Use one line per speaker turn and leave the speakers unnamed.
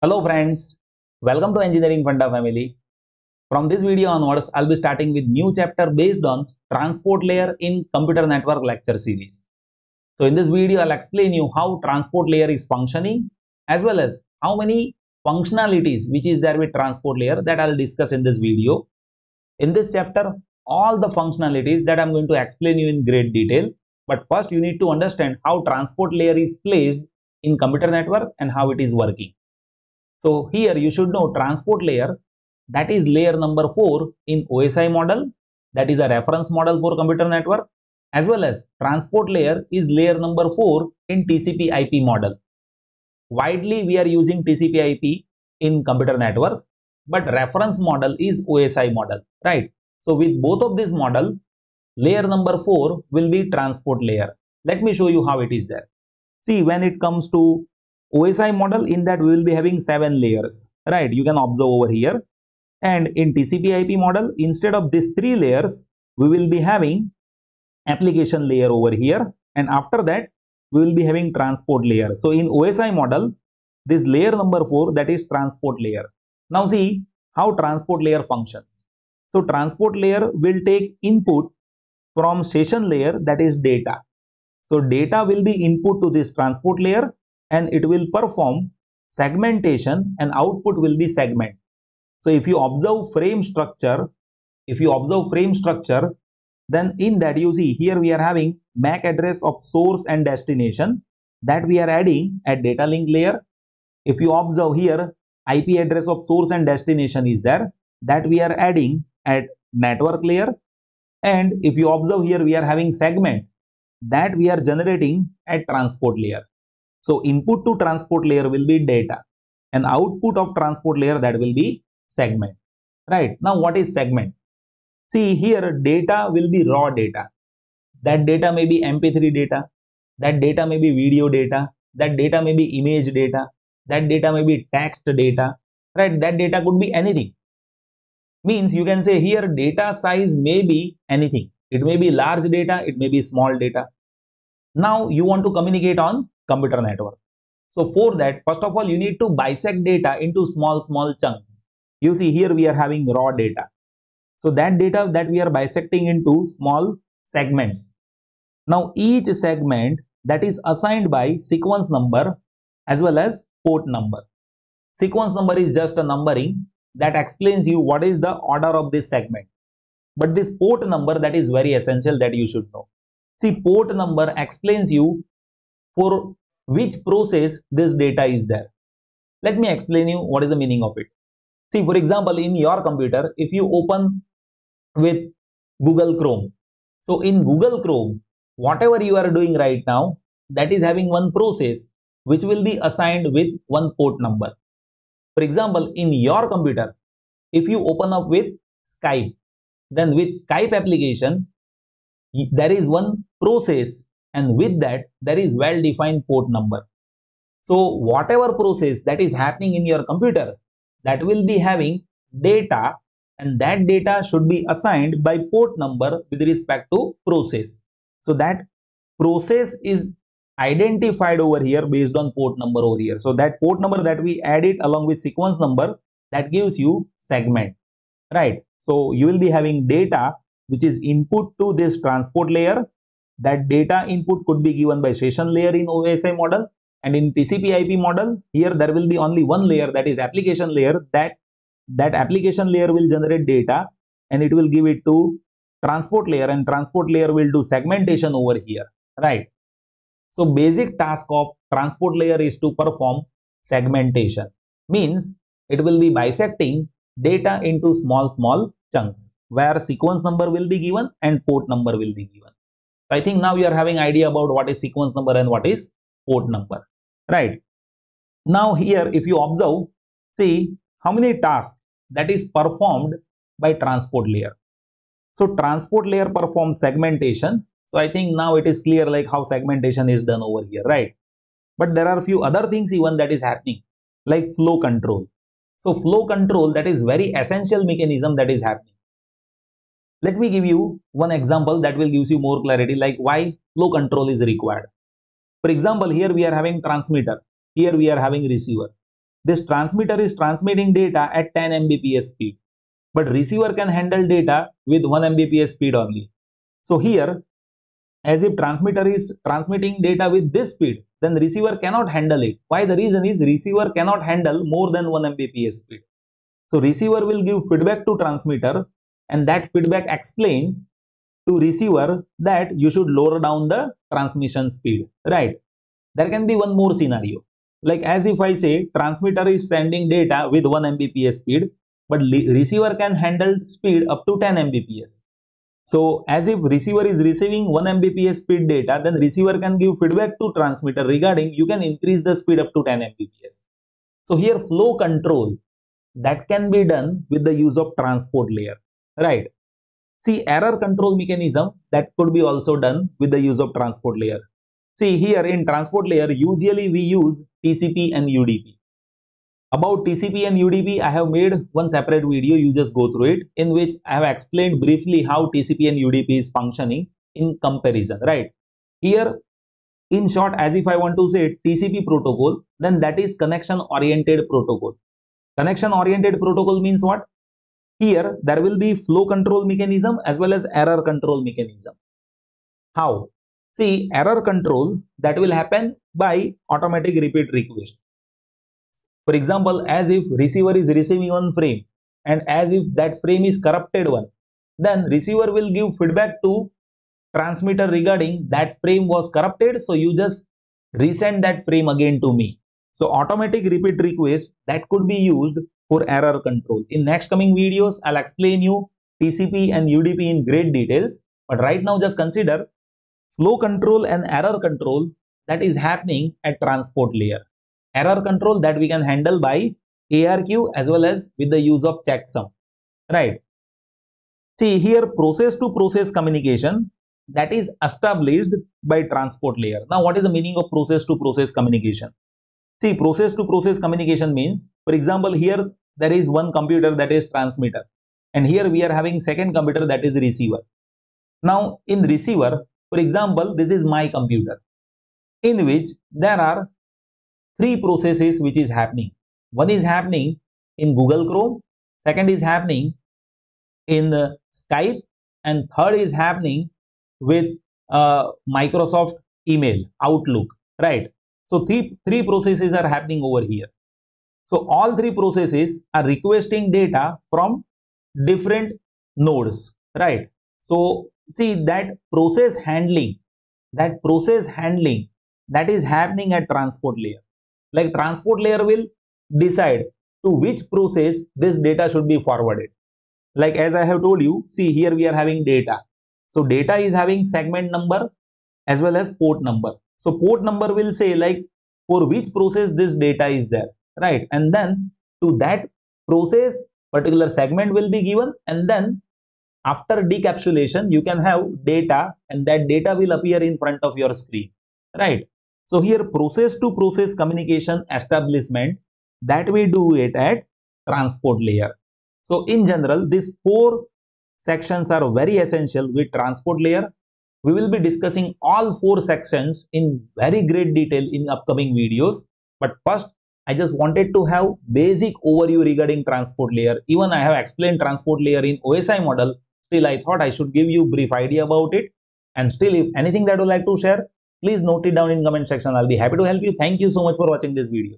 Hello friends, welcome to Engineering Funda family. From this video onwards, I'll be starting with new chapter based on transport layer in computer network lecture series. So in this video, I'll explain you how transport layer is functioning as well as how many functionalities which is there with transport layer that I'll discuss in this video. In this chapter, all the functionalities that I'm going to explain you in great detail. But first you need to understand how transport layer is placed in computer network and how it is working. So here you should know transport layer that is layer number 4 in OSI model that is a reference model for computer network as well as transport layer is layer number 4 in TCP IP model. Widely we are using TCP IP in computer network but reference model is OSI model right. So with both of this model layer number 4 will be transport layer. Let me show you how it is there. See when it comes to OSI model in that we will be having seven layers, right? You can observe over here. And in TCP IP model, instead of these three layers, we will be having application layer over here. And after that, we will be having transport layer. So in OSI model, this layer number four, that is transport layer. Now see how transport layer functions. So transport layer will take input from session layer that is data. So data will be input to this transport layer and it will perform segmentation and output will be segment. So if you observe frame structure, if you observe frame structure, then in that you see here we are having MAC address of source and destination that we are adding at data link layer. If you observe here IP address of source and destination is there that we are adding at network layer and if you observe here we are having segment that we are generating at transport layer. So input to transport layer will be data and output of transport layer that will be segment. Right. Now what is segment? See here data will be raw data. That data may be MP3 data. That data may be video data. That data may be image data. That data may be text data. Right. That data could be anything. Means you can say here data size may be anything. It may be large data. It may be small data. Now you want to communicate on computer network. So for that, first of all, you need to bisect data into small, small chunks. You see here we are having raw data. So that data that we are bisecting into small segments. Now each segment that is assigned by sequence number as well as port number. Sequence number is just a numbering that explains you what is the order of this segment. But this port number that is very essential that you should know. See port number explains you for which process this data is there. Let me explain you what is the meaning of it. See, for example, in your computer, if you open with Google Chrome. So in Google Chrome, whatever you are doing right now, that is having one process which will be assigned with one port number. For example, in your computer, if you open up with Skype, then with Skype application, there is one process and with that there is well defined port number. So whatever process that is happening in your computer that will be having data and that data should be assigned by port number with respect to process. So that process is identified over here based on port number over here. So that port number that we add it along with sequence number that gives you segment right? So you will be having data which is input to this transport layer that data input could be given by session layer in OSI model and in TCP IP model here there will be only one layer that is application layer that that application layer will generate data and it will give it to transport layer and transport layer will do segmentation over here right? So basic task of transport layer is to perform segmentation means it will be bisecting data into small small chunks where sequence number will be given and port number will be given I think now you are having idea about what is sequence number and what is port number, right? Now here, if you observe, see how many tasks that is performed by transport layer. So transport layer performs segmentation. So I think now it is clear like how segmentation is done over here, right? But there are few other things even that is happening like flow control. So flow control that is very essential mechanism that is happening. Let me give you one example that will give you more clarity like why flow control is required. For example, here we are having transmitter, here we are having receiver. this transmitter is transmitting data at 10 Mbps speed, but receiver can handle data with 1 Mbps speed only. So here, as if transmitter is transmitting data with this speed, then receiver cannot handle it. Why? The reason is receiver cannot handle more than 1 Mbps speed. So receiver will give feedback to transmitter and that feedback explains to receiver that you should lower down the transmission speed, right? There can be one more hmm. scenario. Like as if I say transmitter is sending data with 1 Mbps speed, but receiver can handle speed up to 10 Mbps. So as if receiver is receiving 1 Mbps speed data, then receiver can give feedback to transmitter regarding you can increase the speed up to 10 Mbps. So here flow control that can be done with the use of transport layer, right? See error control mechanism that could be also done with the use of transport layer. See here in transport layer, usually we use TCP and UDP. About TCP and UDP, I have made one separate video, you just go through it, in which I have explained briefly how TCP and UDP is functioning in comparison, right? Here, in short, as if I want to say TCP protocol, then that is connection oriented protocol. Connection oriented protocol means what? Here, there will be flow control mechanism as well as error control mechanism. How? See, error control that will happen by automatic repeat request. For example, as if receiver is receiving one frame and as if that frame is corrupted one, then receiver will give feedback to transmitter regarding that frame was corrupted. So you just resend that frame again to me. So automatic repeat request that could be used for error control. In next coming videos, I'll explain you TCP and UDP in great details. But right now just consider flow control and error control that is happening at transport layer. Error control that we can handle by ARQ as well as with the use of checksum. Right. See here process to process communication that is established by transport layer. Now what is the meaning of process to process communication? See process to process communication means for example here there is one computer that is transmitter and here we are having second computer that is receiver. Now in receiver for example, this is my computer in which there are three processes which is happening. One is happening in Google Chrome, second is happening in Skype and third is happening with uh, Microsoft email, Outlook, right? So three, three processes are happening over here. So all three processes are requesting data from different nodes, right? So see that process handling that process handling that is happening at transport layer like transport layer will decide to which process this data should be forwarded like as i have told you see here we are having data so data is having segment number as well as port number so port number will say like for which process this data is there right? And then to that process particular segment will be given. And then after decapsulation you can have data and that data will appear in front of your screen right? So here process to process communication establishment that we do it at transport layer. So in general these four sections are very essential with transport layer we will be discussing all four sections in very great detail in upcoming videos but first I just wanted to have basic overview regarding transport layer. Even I have explained transport layer in OSI model Still, I thought I should give you brief idea about it. And still, if anything that you like to share, please note it down in comment section. I'll be happy to help you. Thank you so much for watching this video.